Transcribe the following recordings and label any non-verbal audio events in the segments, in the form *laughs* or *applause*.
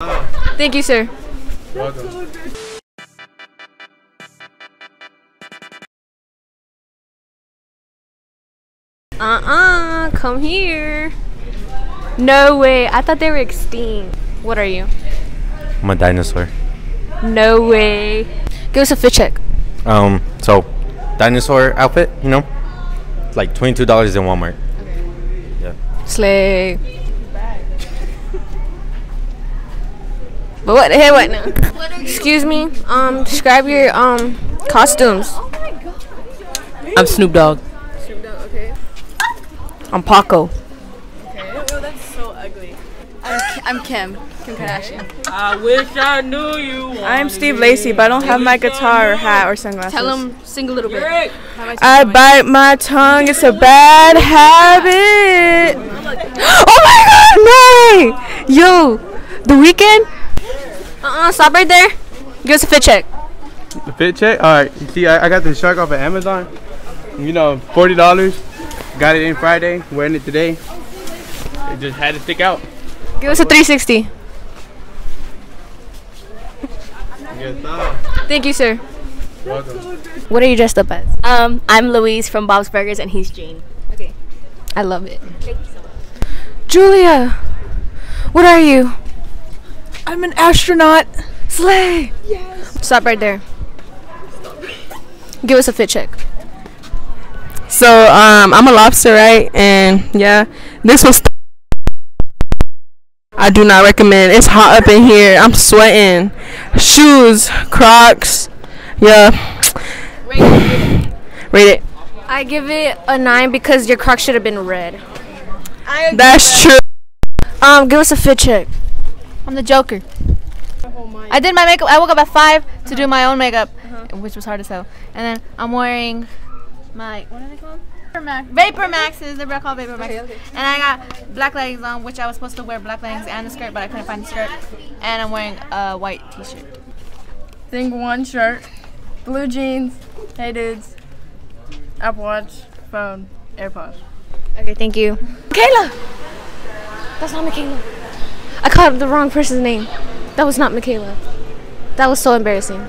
Thank you, sir. Welcome. Uh-uh, come here. No way. I thought they were extinct. What are you? I'm a dinosaur. No way. Give us a fit check. Um, so dinosaur outfit, you know, like twenty two dollars in Walmart. Yeah. Slay. But what? Hey, what now? Excuse me. Um, describe your um costumes. I'm Snoop Dogg. Snoop Dogg. Okay. I'm Paco. Okay. That's so ugly. I'm Kim. Kim Kardashian. I wish I knew you. I'm Steve Lacey, but I don't have my guitar or hat or sunglasses. Tell him, sing a little bit. I bite my tongue. It's a bad habit. *gasps* Oh my God! No! Yo, the weekend. Uh-uh, stop right there. Give us a fit check. The fit check? Alright, you see, I, I got the shark off of Amazon. You know, $40. Got it in Friday, wearing it today. It just had to stick out. Give us a 360. Thank you, sir. Welcome. What are you dressed up as? Um, I'm Louise from Bob's Burgers, and he's Gene. Okay. I love it. Thank you so much. Julia, what are you? I'm an astronaut. Slay. Yes. Stop right there. Give us a fit check. So um, I'm a lobster, right? And yeah, this was. I do not recommend. It's hot up in here. I'm sweating. Shoes, Crocs. Yeah. Rate it. I give it a nine because your Crocs should have been red. That's true. Um, give us a fit check. I'm the Joker. I did my makeup. I woke up at five to do my own makeup, uh-huh. which was hard as hell. And then I'm wearing my what are they called? Vapor Max. Vapor Maxes. They're called Vapor Maxes. And I got black leggings on, which I was supposed to wear black leggings and a skirt, but I couldn't find the skirt. And I'm wearing a white T-shirt. think one shirt, blue jeans. Hey dudes. Apple Watch, phone, AirPods. Okay, thank you. Michaela! That's not Michaela. I called the wrong person's name. That was not Michaela. That was so embarrassing.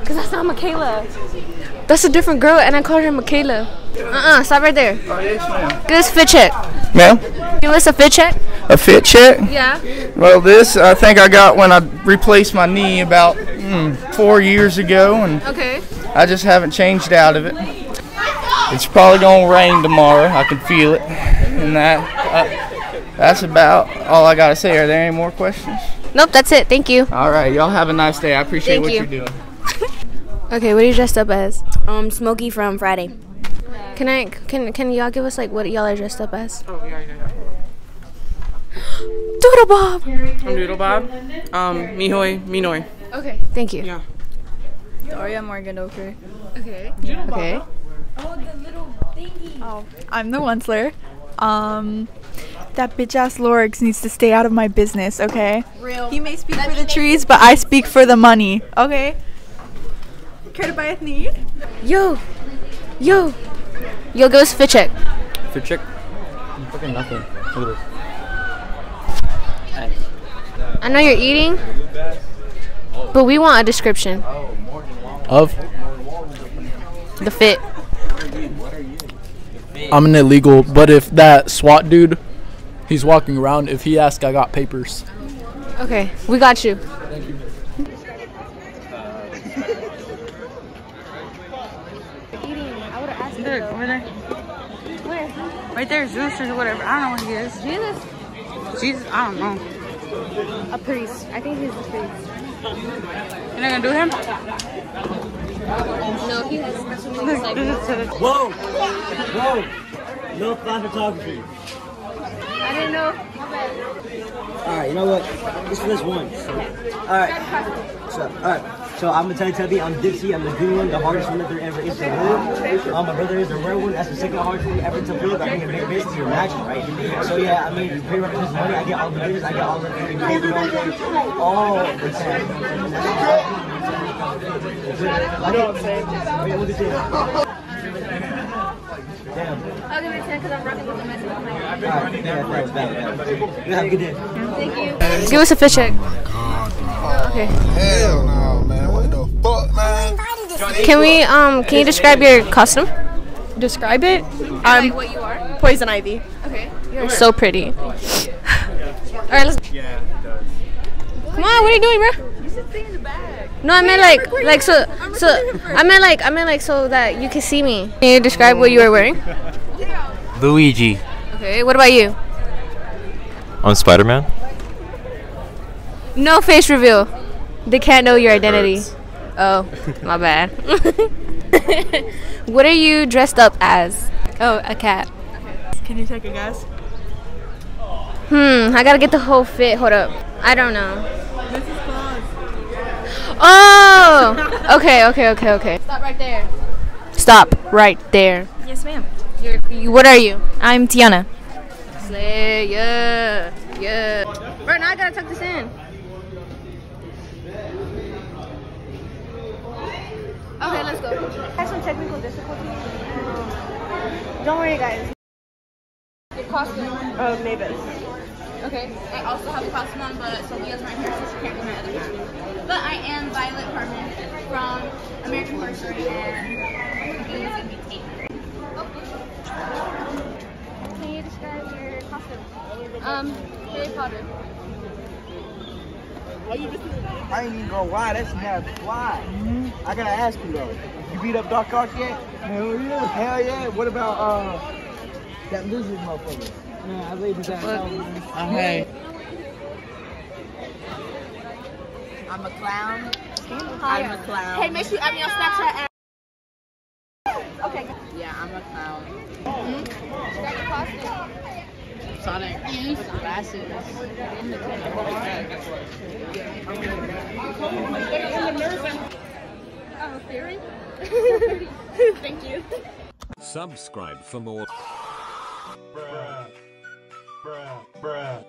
Because that's not Michaela. That's a different girl, and I called her Michaela. Uh-uh, stop right there. Oh, yes, ma'am. Give us a fit check. Ma'am, Give us a fit check. a fit check? Yeah. Well, this I think I got when I replaced my knee about mm, four years ago, and Okay. I just haven't changed out of it. It's probably gonna rain tomorrow. I can feel it, and that uh, that's about all I gotta say. Are there any more questions? Nope, that's it. Thank you. All right, y'all have a nice day. I appreciate Thank what you. you're doing. *laughs* Okay, what are you dressed up as? Um, Smokey from Friday. Can I can can y'all give us like what y'all are dressed up as? Oh yeah, yeah, *gasps* Doodle Bob. I'm Doodle Bob. Um, Mihoy, Minoi. Okay, thank you. Yeah. Daria Morgan okay. Okay. Okay. I'm the Once-ler. Um, that bitch ass Lorax needs to stay out of my business, okay? Real. He may speak for the trees, but I speak for the money, okay? Care to buy a Thneed? Yo, yo, yo, give us a fit check. Fit check. Fucking nothing. Look at I know you're eating, but we want a description. Of The fit. I'm an illegal, but if that SWAT dude, he's walking around, if he asks, I got papers. Okay, we got you. Look, over there. Where? Right there, Zeus or whatever. I don't know what he is. Jesus? Jesus, I don't know. A priest. I think he's a priest. You're not gonna do him? No, he has. Look, this is Whoa! Whoa! No fly photography. Didn't know. Alright, you know what? Just for this once. Alright. So, alright. So I'm gonna tell you, Tubby, I'm Dixie, I'm the green one, the hardest one that there ever is to live. Um, my brother is the rare one, that's the second hardest one ever to live. I think it makes business, you imagine, right? So yeah, I mean, pay this money, I get all the business, I get all the baby all the time. I know what I'm saying. Wait, what is it? Damn. I'll give it a 10 because I'm rocking with the message. All right. Yeah, that was bad. bad. You have a good day. Thank you. Give us a fish check. Okay. Hell no, man. What the fuck, man? Can we, um, can you describe your costume? Describe it. I'm what you are? Poison Ivy. Okay. You're so pretty. *laughs* Alright, let's. Yeah, it does. Come on, what are you doing, bro? You should stay in the bag. No, I meant like, like so, so. I meant like, I meant like so that you can see me. Can you describe what you were wearing? Luigi. Okay. What about you? I'm Spider Man. No face reveal. They can't know your identity. Oh, my bad. *laughs* what are you dressed up as? Oh, a cat. Can you take a guess? Hmm, I gotta get the whole fit. Hold up. I don't know. This is Claus. Oh! Okay, okay, okay, okay. Stop right there. Stop right there. Yes, ma'am. You're, you, what are you? I'm Tiana. Slay, yeah, yeah. Bro, now I gotta tuck this in. Okay, let's go. I Have some technical difficulties. Um, don't worry, guys. Your costume. Oh, Mavis. Okay. I also have a costume on, but Sophia's right here, so she can't do my other costume. But I am Violet Harmon from American Horror Story and Beans and Meat Can you describe your costume? Um, Harry Potter. I ain't even gonna lie, that's not fly. I gotta ask you though, you beat up Doc Ock yet? Hell yeah. Hell yeah. What about uh that lizard motherfucker? Yeah, I laid his ass out. Hey. I'm a clown. I'm a clown. Hey, make sure you add me on Snapchat. Okay. Yeah, I'm a clown. Describe your costume. Sonic with glasses. Oh, theory? Thank you. Subscribe for more. Bruh. Bruh. Bruh.